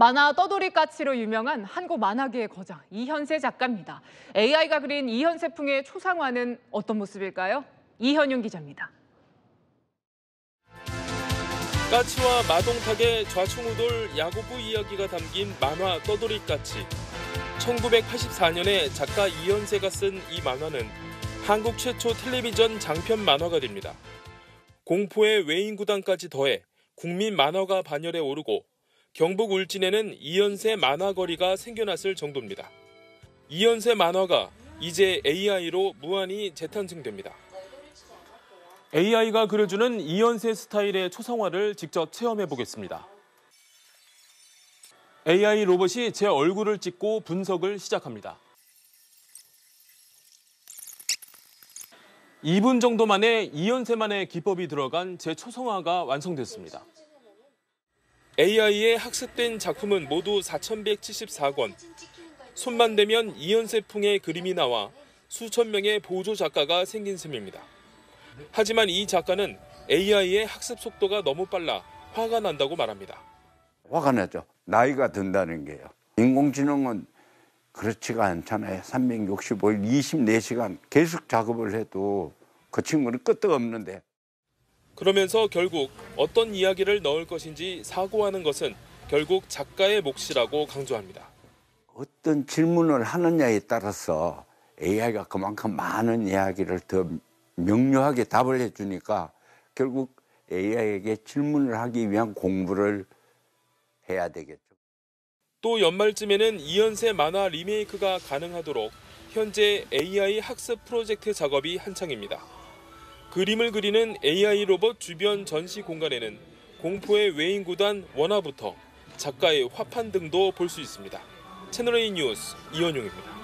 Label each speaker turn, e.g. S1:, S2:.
S1: 만화 떠돌이 까치로 유명한 한국 만화계의 거장 이현세 작가입니다. AI가 그린 이현세풍의 초상화는 어떤 모습일까요? 이현용 기자입니다.
S2: 까치와 마동탁의 좌충우돌 야구부 이야기가 담긴 만화 떠돌이 까치. 1984년에 작가 이현세가 쓴 이 만화는 한국 최초 텔레비전 장편 만화가 됩니다. 공포의 외인구단까지 더해 국민 만화가 반열에 오르고 경북 울진에는 이연세 만화거리가 생겨났을 정도입니다. 이연세 만화가 이제 AI로 무한히 재탄생됩니다. AI가 그려주는 이연세 스타일의 초상화를 직접 체험해 보겠습니다. AI 로봇이 제 얼굴을 찍고 분석을 시작합니다. 2분 정도 만에 이연세만의 기법이 들어간 제 초상화가 완성됐습니다. AI에 학습된 작품은 모두 4,174권. 손만 대면 이연세풍의 그림이 나와 수천 명의 보조 작가가 생긴 셈입니다. 하지만 이 작가는 AI의 학습 속도가 너무 빨라 화가 난다고 말합니다.
S3: 화가 나죠. 나이가 든다는 게요. 인공지능은 그렇지가 않잖아요. 365일 24시간 계속 작업을 해도 그 친구는 끄떡 없는데
S2: 그러면서 결국 어떤 이야기를 넣을 것인지 사고하는 것은 결국 작가의 몫이라고 강조합니다.
S3: 어떤 질문을 하느냐에 따라서 AI가 그만큼 많은 이야기를 더 명료하게 답을 해주니까 결국 AI에게 질문을 하기 위한 공부를 해야 되겠죠.
S2: 또 연말쯤에는 이연세 만화 리메이크가 가능하도록 현재 AI 학습 프로젝트 작업이 한창입니다. 그림을 그리는 AI 로봇 주변 전시 공간에는 공포의 외인 구단 원화부터 작가의 화판 등도 볼 수 있습니다. 채널A 뉴스 이현용입니다.